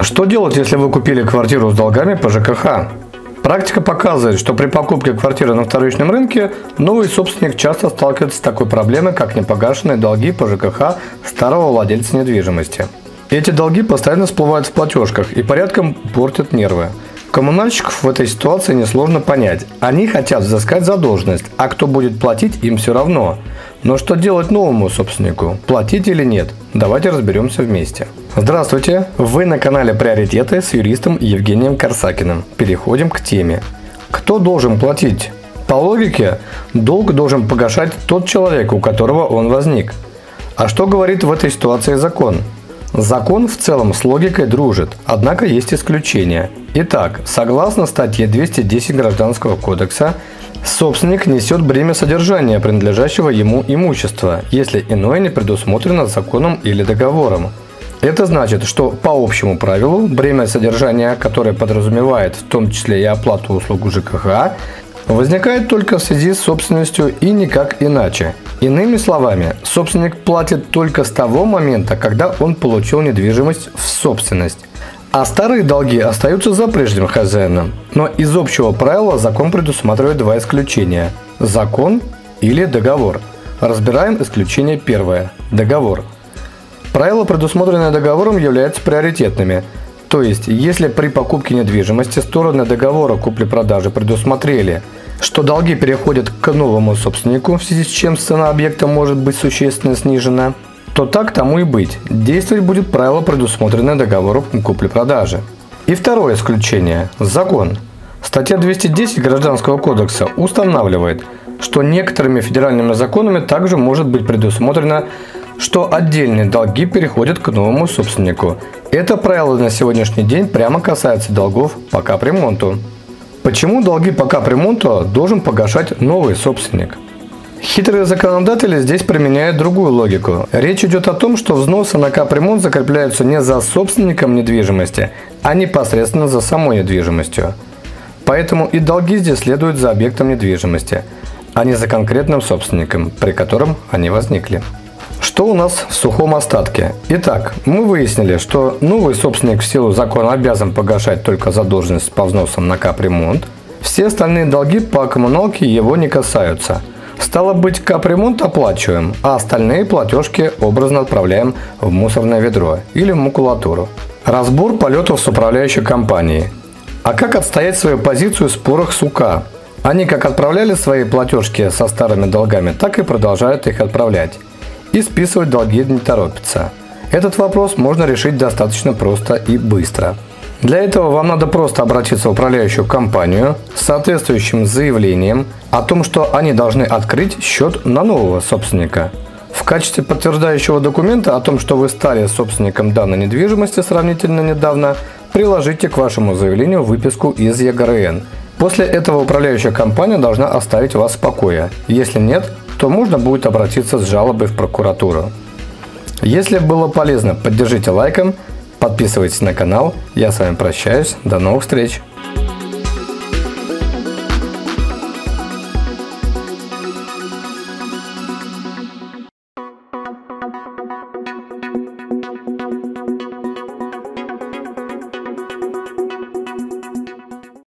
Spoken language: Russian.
Что делать, если вы купили квартиру с долгами по ЖКХ? Практика показывает, что при покупке квартиры на вторичном рынке новый собственник часто сталкивается с такой проблемой, как непогашенные долги по ЖКХ старого владельца недвижимости. Эти долги постоянно всплывают в платежках и порядком портят нервы. Коммунальщиков в этой ситуации несложно понять. Они хотят взыскать задолженность, а кто будет платить, им все равно. Но что делать новому собственнику? Платить или нет? Давайте разберемся вместе. Здравствуйте! Вы на канале Приоритеты с юристом Евгением Корсакиным. Переходим к теме. Кто должен платить? По логике, долг должен погашать тот человек, у которого он возник. А что говорит в этой ситуации закон? Закон в целом с логикой дружит, однако есть исключения. Итак, согласно статье 210 Гражданского кодекса, собственник несет бремя содержания принадлежащего ему имущества, если иное не предусмотрено законом или договором. Это значит, что по общему правилу бремя содержания, которое подразумевает в том числе и оплату услуг ЖКХ, возникает только в связи с собственностью и никак иначе. Иными словами, собственник платит только с того момента, когда он получил недвижимость в собственность. А старые долги остаются за прежним хозяином. Но из общего правила закон предусматривает два исключения. Закон или договор. Разбираем исключение первое. Договор. Правила, предусмотренные договором, являются приоритетными. То есть, если при покупке недвижимости стороны договора купли-продажи предусмотрели – что долги переходят к новому собственнику, в связи с чем цена объекта может быть существенно снижена, то так тому и быть. Действовать будет правило, предусмотренное договором купли-продажи. И второе исключение – закон. Статья 210 Гражданского кодекса устанавливает, что некоторыми федеральными законами также может быть предусмотрено, что отдельные долги переходят к новому собственнику. Это правило на сегодняшний день прямо касается долгов по капремонту. Почему долги по капремонту должен погашать новый собственник? Хитрые законодатели здесь применяют другую логику. Речь идет о том, что взносы на капремонт закрепляются не за собственником недвижимости, а непосредственно за самой недвижимостью. Поэтому и долги здесь следуют за объектом недвижимости, а не за конкретным собственником, при котором они возникли. Что у нас в сухом остатке? Итак, мы выяснили, что новый собственник в силу закона обязан погашать только задолженность по взносам на капремонт. Все остальные долги по коммуналке его не касаются. Стало быть, капремонт оплачиваем, а остальные платежки образно отправляем в мусорное ведро или в макулатуру. Разбор полетов с управляющей компанией. А как отстоять свою позицию в спорах с УК? Они как отправляли свои платежки со старыми долгами, так и продолжают их отправлять и списывать долги не торопится. Этот вопрос можно решить достаточно просто и быстро. Для этого вам надо просто обратиться в управляющую компанию с соответствующим заявлением о том, что они должны открыть счет на нового собственника. В качестве подтверждающего документа о том, что вы стали собственником данной недвижимости сравнительно недавно, приложите к вашему заявлению выписку из ЕГРН. После этого управляющая компания должна оставить вас в покое. Если нет, то можно будет обратиться с жалобой в прокуратуру. Если было полезно, поддержите лайком, подписывайтесь на канал. Я с вами прощаюсь. До новых встреч!